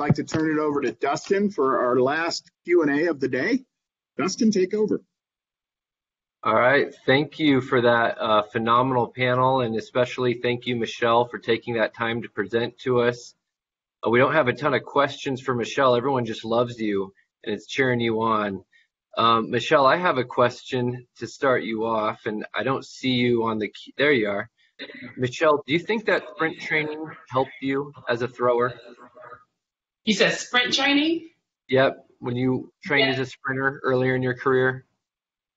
like to turn it over to Dustin for our last Q&A of the day. Dustin, take over. All right, thank you for that uh, phenomenal panel, and especially thank you, Michelle, for taking that time to present to us. Uh, we don't have a ton of questions for Michelle. Everyone just loves you and it's cheering you on. Um, Michelle, I have a question to start you off, and I don't see you on the. There you are. Michelle, do you think that sprint training helped you as a thrower? You said sprint training? Yep, when you trained as a sprinter earlier in your career.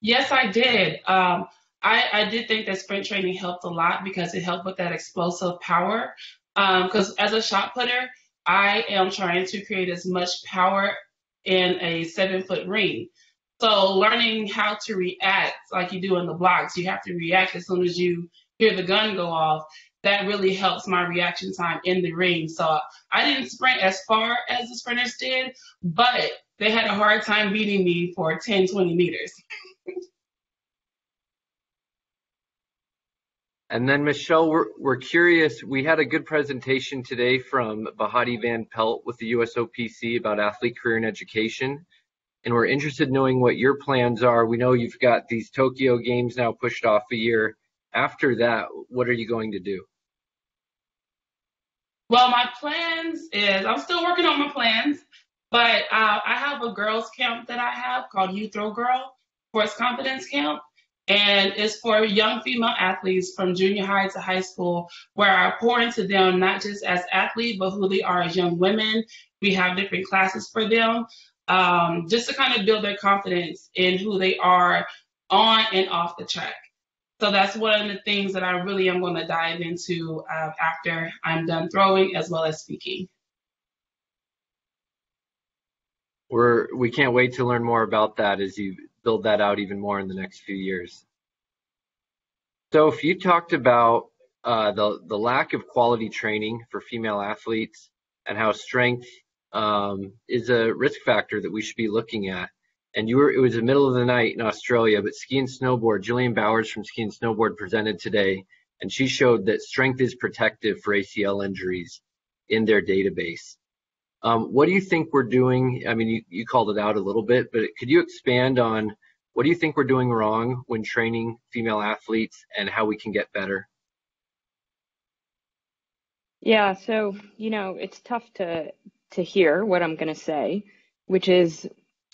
Yes, I did. Um, I, I, did think that sprint training helped a lot because it helped with that explosive power. Because um, as a shot putter, I am trying to create as much power in a seven foot ring. So learning how to react like you do in the blocks, you have to react as soon as you hear the gun go off. That really helps my reaction time in the ring. So I didn't sprint as far as the sprinters did, but they had a hard time beating me for 10, 20 meters. And then Michelle, we're, we're curious, we had a good presentation today from Bahati Van Pelt with the USOPC about athlete career and education. And we're interested in knowing what your plans are. We know you've got these Tokyo games now pushed off a year. After that, what are you going to do? Well, my plans is I'm still working on my plans, but uh, I have a girls camp that I have called You Throw Girl Sports Confidence Camp and it's for young female athletes from junior high to high school where I pour into them not just as athletes but who they are as young women. We have different classes for them um, just to kind of build their confidence in who they are on and off the track. So that's one of the things that I really am going to dive into uh, after I'm done throwing as well as speaking. We're we can't wait to learn more about that as you build that out even more in the next few years. So if you talked about uh, the, the lack of quality training for female athletes and how strength um, is a risk factor that we should be looking at. And you were, it was the middle of the night in Australia, but ski and snowboard, Jillian Bowers from Ski and Snowboard presented today, and she showed that strength is protective for ACL injuries in their database. Um, what do you think we're doing? I mean, you, you called it out a little bit, but could you expand on what do you think we're doing wrong when training female athletes and how we can get better? Yeah, so you know, it's tough to to hear what I'm going to say, which is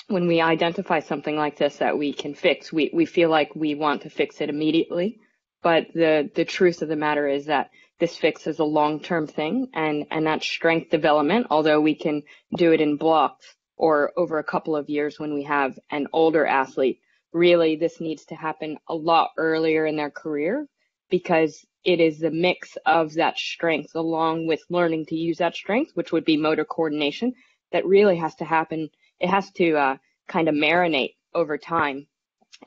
when we identify something like this that we can fix, we we feel like we want to fix it immediately, but the the truth of the matter is that this fix is a long-term thing and, and that strength development, although we can do it in blocks or over a couple of years when we have an older athlete, really this needs to happen a lot earlier in their career because it is the mix of that strength along with learning to use that strength, which would be motor coordination, that really has to happen. It has to uh, kind of marinate over time.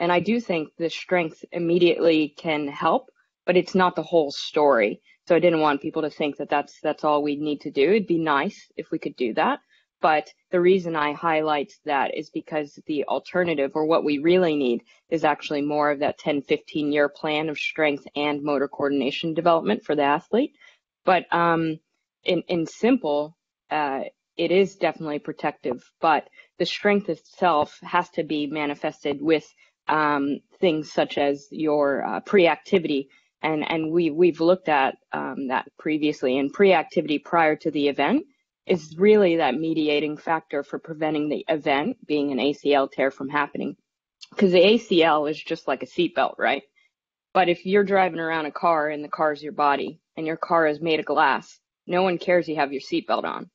And I do think the strength immediately can help, but it's not the whole story. So I didn't want people to think that that's that's all we need to do. It'd be nice if we could do that. But the reason I highlight that is because the alternative or what we really need is actually more of that 10, 15 year plan of strength and motor coordination development for the athlete. But um, in, in simple, uh, it is definitely protective, but the strength itself has to be manifested with um, things such as your uh, pre-activity and and we we've looked at um, that previously. And pre-activity prior to the event is really that mediating factor for preventing the event, being an ACL tear, from happening. Because the ACL is just like a seatbelt, right? But if you're driving around a car and the car is your body and your car is made of glass, no one cares you have your seatbelt on.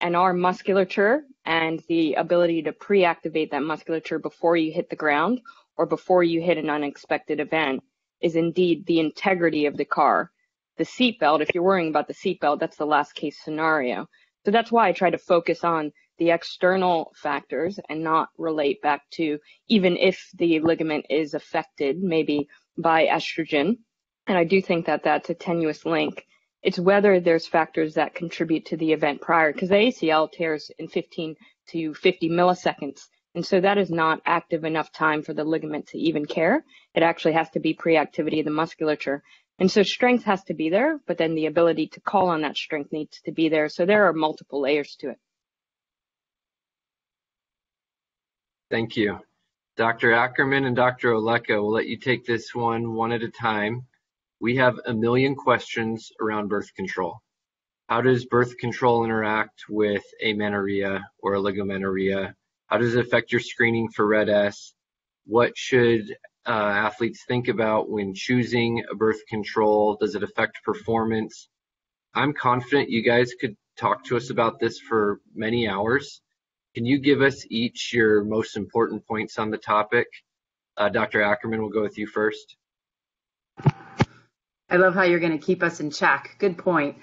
And our musculature and the ability to pre-activate that musculature before you hit the ground or before you hit an unexpected event is indeed the integrity of the car. The seatbelt, if you're worrying about the seatbelt, that's the last case scenario. So that's why I try to focus on the external factors and not relate back to even if the ligament is affected maybe by estrogen. And I do think that that's a tenuous link. It's whether there's factors that contribute to the event prior, because the ACL tears in 15 to 50 milliseconds. And so that is not active enough time for the ligament to even care. It actually has to be pre activity of the musculature. And so strength has to be there, but then the ability to call on that strength needs to be there. So there are multiple layers to it. Thank you. Dr. Ackerman and Dr. Oleka, we'll let you take this one one at a time. We have a million questions around birth control. How does birth control interact with amenorrhea or oligomenorrhea? How does it affect your screening for RED-S? What should uh, athletes think about when choosing a birth control? Does it affect performance? I'm confident you guys could talk to us about this for many hours. Can you give us each your most important points on the topic? Uh, Dr. Ackerman, we'll go with you first. I love how you're going to keep us in check. Good point.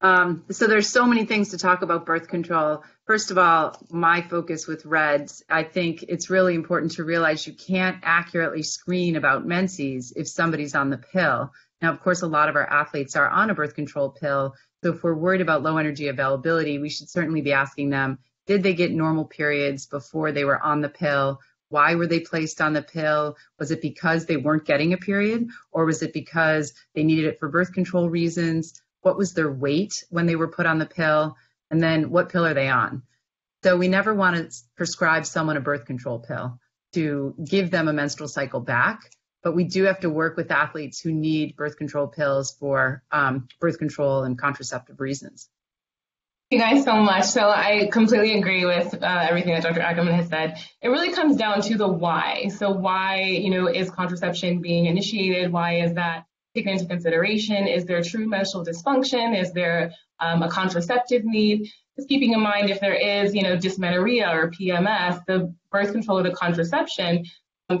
Um, so there's so many things to talk about birth control. First of all, my focus with RED-S, I think it's really important to realize you can't accurately screen about menses if somebody's on the pill. Now, of course, a lot of our athletes are on a birth control pill. So if we're worried about low energy availability, we should certainly be asking them, did they get normal periods before they were on the pill? Why were they placed on the pill? Was it because they weren't getting a period? Or was it because they needed it for birth control reasons? What was their weight when they were put on the pill? And then what pill are they on? So we never want to prescribe someone a birth control pill to give them a menstrual cycle back. But we do have to work with athletes who need birth control pills for um, birth control and contraceptive reasons. You guys so much. So I completely agree with uh, everything that Dr. Ackerman has said. It really comes down to the why. So why, you know, is contraception being initiated? Why is that taken into consideration? Is there true menstrual dysfunction? Is there um, a contraceptive need? Just keeping in mind if there is, you know, dysmenorrhea or PMS, the birth control or the contraception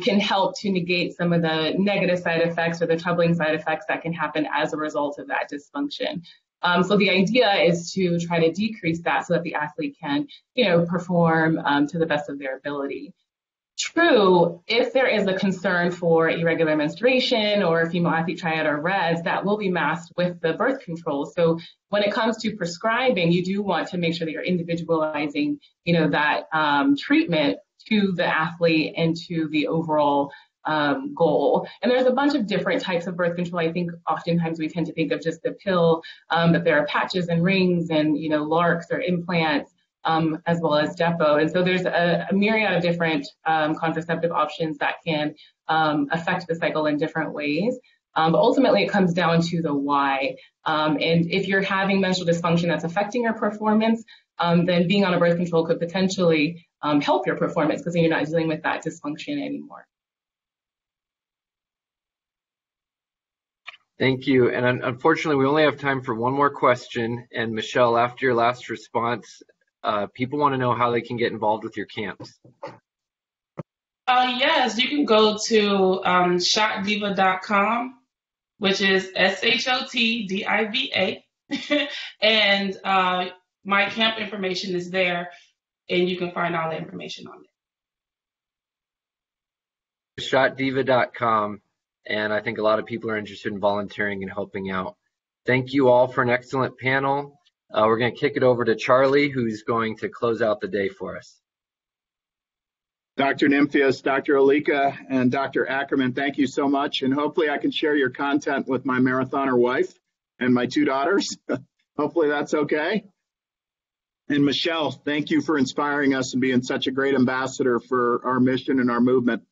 can help to negate some of the negative side effects or the troubling side effects that can happen as a result of that dysfunction. Um, so the idea is to try to decrease that so that the athlete can, you know, perform um, to the best of their ability. True, if there is a concern for irregular menstruation or female athlete triad or RED-S, that will be masked with the birth control. So when it comes to prescribing, you do want to make sure that you're individualizing, you know, that um, treatment to the athlete and to the overall um, goal. And there's a bunch of different types of birth control. I think oftentimes we tend to think of just the pill, um, but there are patches and rings and, you know, LARCs or implants. Um, as well as Depo. And so there's a, a myriad of different um, contraceptive options that can um, affect the cycle in different ways. Um, but ultimately, it comes down to the why. Um, and if you're having menstrual dysfunction that's affecting your performance, um, then being on a birth control could potentially help your performance because then you're not dealing with that dysfunction anymore. Thank you. And unfortunately, we only have time for one more question. And Michelle, after your last response, uh, people want to know how they can get involved with your camps. Uh, yes, you can go to um, shotdiva.com, which is S H O T D I V A. and uh, my camp information is there, and you can find all the information on it. Shotdiva.com and I think a lot of people are interested in volunteering and helping out. Thank you all for an excellent panel. Uh, we're going to kick it over to Charlie, who's going to close out the day for us. Dr. Nimphius, Dr. Oleka, and Dr. Ackerman, thank you so much. And hopefully I can share your content with my marathoner wife and my two daughters. hopefully that's okay. And Michelle, thank you for inspiring us and being such a great ambassador for our mission and our movement.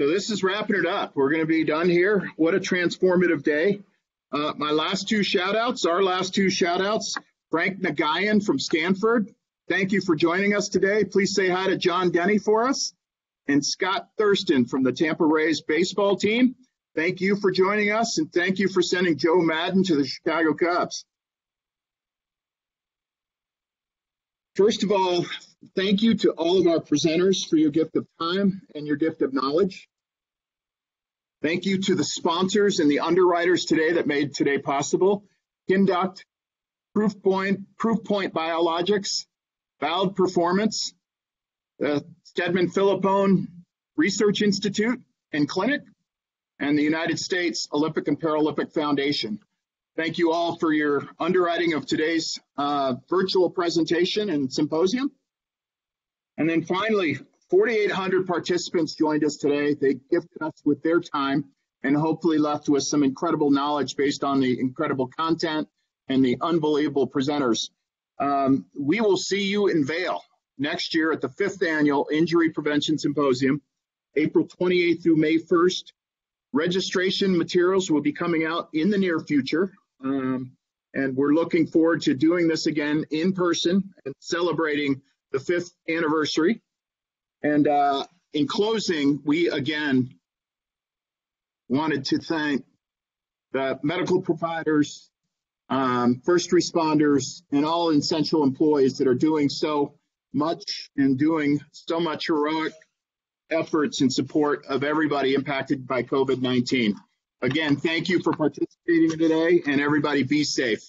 So this is wrapping it up. We're going to be done here. What a transformative day. Uh, my last two shout outs, our last two shout outs, Frank Nagayan from Stanford. Thank you for joining us today. Please say hi to John Denny for us. And Scott Thurston from the Tampa Rays baseball team. Thank you for joining us and thank you for sending Joe Maddon to the Chicago Cubs. First of all, thank you to all of our presenters for your gift of time and your gift of knowledge. Thank you to the sponsors and the underwriters today that made today possible. Conduct, Proofpoint, Proofpoint Biologics, Valve Performance, the Steadman Philippon Research Institute and Clinic, and the United States Olympic and Paralympic Foundation. Thank you all for your underwriting of today's uh, virtual presentation and symposium. And then finally, 4,800 participants joined us today. They gifted us with their time and hopefully left with some incredible knowledge based on the incredible content and the unbelievable presenters. Um, we will see you in Vail next year at the fifth annual Injury Prevention Symposium, April 28th through May 1st. Registration materials will be coming out in the near future. Um, and we're looking forward to doing this again in person and celebrating the fifth anniversary. And uh, in closing, we again wanted to thank the medical providers, um, first responders, and all essential employees that are doing so much and doing so much heroic efforts in support of everybody impacted by COVID 19. Again, thank you for participating today, and everybody be safe.